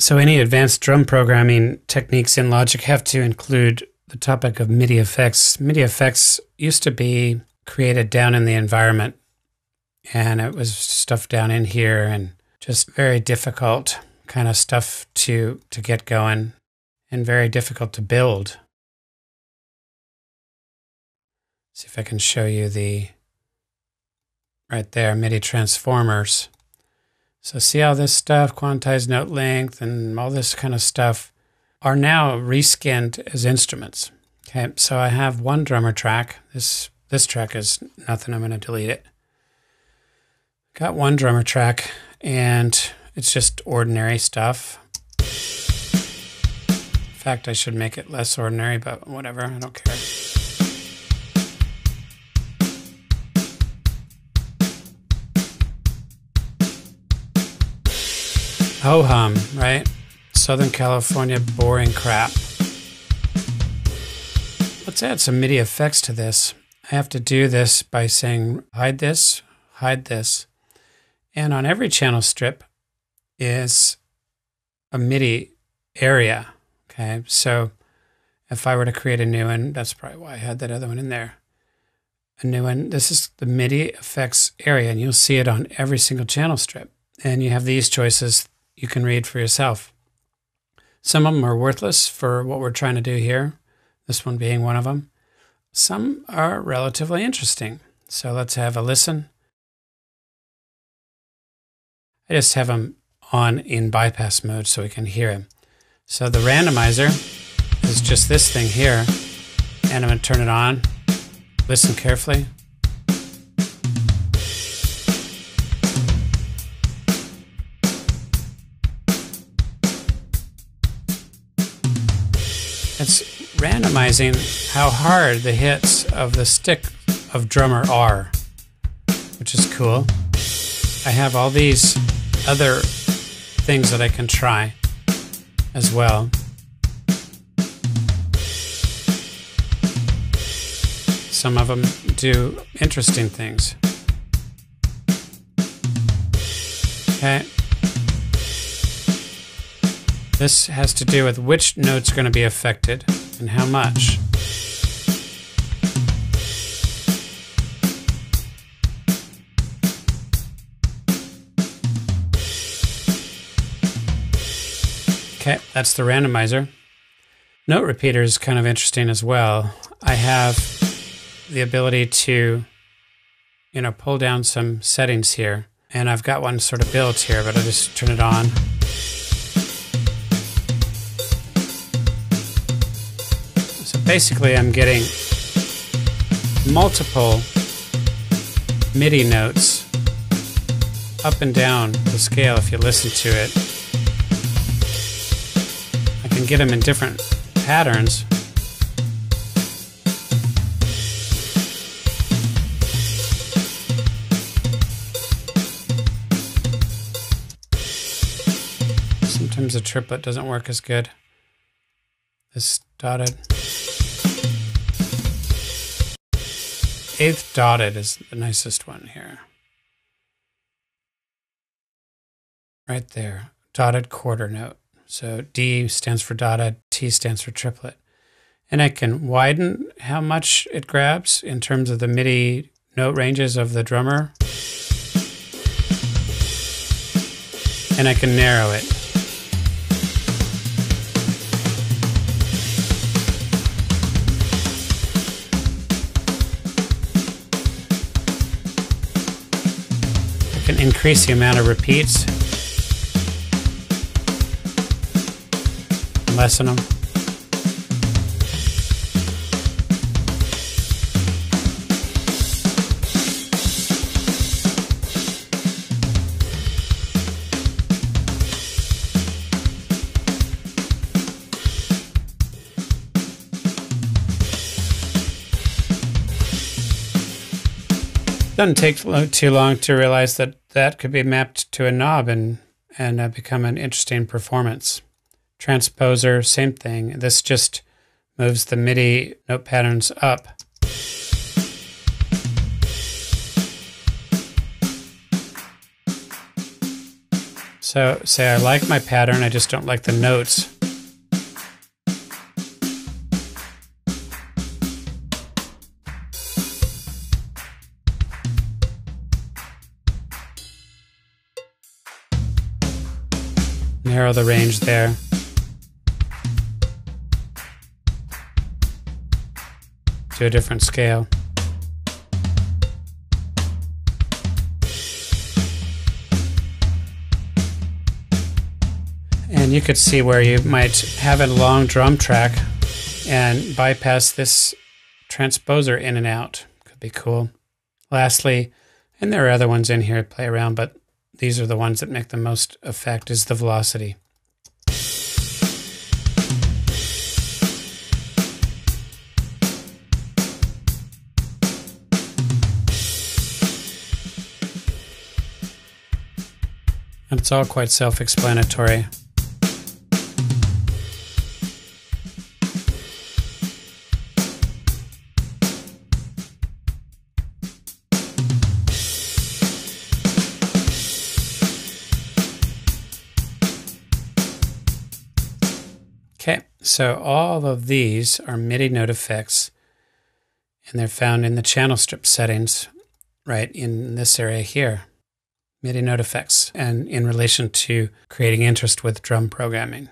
So, any advanced drum programming techniques in Logic have to include the topic of MIDI effects. MIDI effects used to be created down in the environment, and it was stuff down in here and just very difficult kind of stuff to to get going and very difficult to build. See if I can show you the right there MIDI transformers. So see how this stuff, quantized note length and all this kind of stuff are now reskinned as instruments. Okay, so I have one drummer track. This this track is nothing. I'm going to delete it. Got one drummer track and it's just ordinary stuff. In fact, I should make it less ordinary, but whatever, I don't care. Ho hum, right? Southern California boring crap. Let's add some MIDI effects to this. I have to do this by saying hide this, hide this. And on every channel strip is a MIDI area. Okay, so if I were to create a new one, that's probably why I had that other one in there. A new one, this is the MIDI effects area, and you'll see it on every single channel strip. And you have these choices you can read for yourself. Some of them are worthless for what we're trying to do here, this one being one of them. Some are relatively interesting. So let's have a listen. I just have them on in bypass mode so we can hear him. So the randomizer is just this thing here, and I'm going to turn it on. Listen carefully. It's randomizing how hard the hits of the stick of drummer are, which is cool. I have all these other things that I can try as well. Some of them do interesting things. Okay. This has to do with which note's going to be affected and how much. Okay, that's the randomizer. Note repeater is kind of interesting as well. I have the ability to, you know, pull down some settings here. And I've got one sort of built here, but I'll just turn it on. Basically I'm getting multiple MIDI notes up and down the scale if you listen to it. I can get them in different patterns. Sometimes the triplet doesn't work as good. This dotted. Eighth dotted is the nicest one here. Right there, dotted quarter note. So D stands for dotted, T stands for triplet. And I can widen how much it grabs in terms of the MIDI note ranges of the drummer. And I can narrow it. Increase the amount of repeats, lessen them. doesn't take too long to realize that that could be mapped to a knob and and uh, become an interesting performance. Transposer, same thing. This just moves the MIDI note patterns up. So, say I like my pattern, I just don't like the notes. Narrow the range there. To a different scale. And you could see where you might have a long drum track and bypass this transposer in and out. Could be cool. Lastly, and there are other ones in here to play around, but these are the ones that make the most effect is the velocity. And it's all quite self-explanatory. Okay, so all of these are MIDI note effects, and they're found in the channel strip settings right in this area here. MIDI note effects, and in relation to creating interest with drum programming.